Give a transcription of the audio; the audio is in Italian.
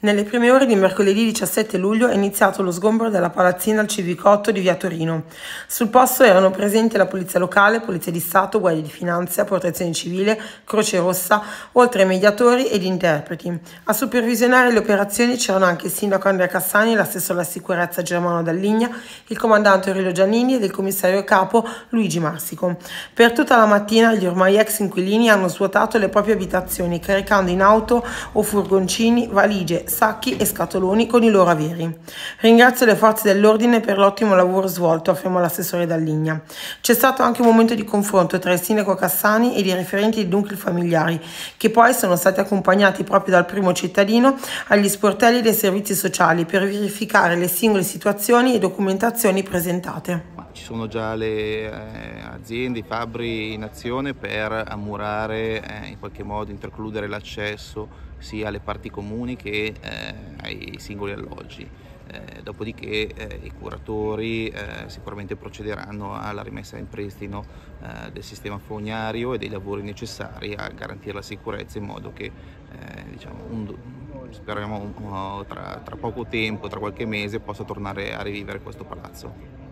Nelle prime ore di mercoledì 17 luglio è iniziato lo sgombero della palazzina al Civicotto di Via Torino. Sul posto erano presenti la Polizia Locale, Polizia di Stato, Guardia di Finanza, Protezione Civile, Croce Rossa, oltre ai mediatori ed interpreti. A supervisionare le operazioni c'erano anche il sindaco Andrea Cassani, l'assessore alla sicurezza Germano Dalligna, il comandante Aurelio Giannini ed il commissario capo Luigi Marsico. Per tutta la mattina gli ormai ex inquilini hanno svuotato le proprie abitazioni caricando in auto o furgoncini valigie, sacchi e scatoloni con i loro averi. Ringrazio le forze dell'ordine per l'ottimo lavoro svolto, affermò l'assessore Dalligna. C'è stato anche un momento di confronto tra il sindaco Cassani ed i referenti dei nuclei familiari, che poi sono stati accompagnati proprio dal primo cittadino agli sportelli dei servizi sociali per verificare le singole situazioni e documentazioni presentate. Ci sono già le eh, aziende, i fabbri in azione per ammurare, eh, in qualche modo intercludere l'accesso sia alle parti comuni che eh, ai singoli alloggi. Eh, dopodiché eh, i curatori eh, sicuramente procederanno alla rimessa in pristino del sistema fognario e dei lavori necessari a garantire la sicurezza in modo che diciamo, un, speriamo tra, tra poco tempo, tra qualche mese, possa tornare a rivivere questo palazzo.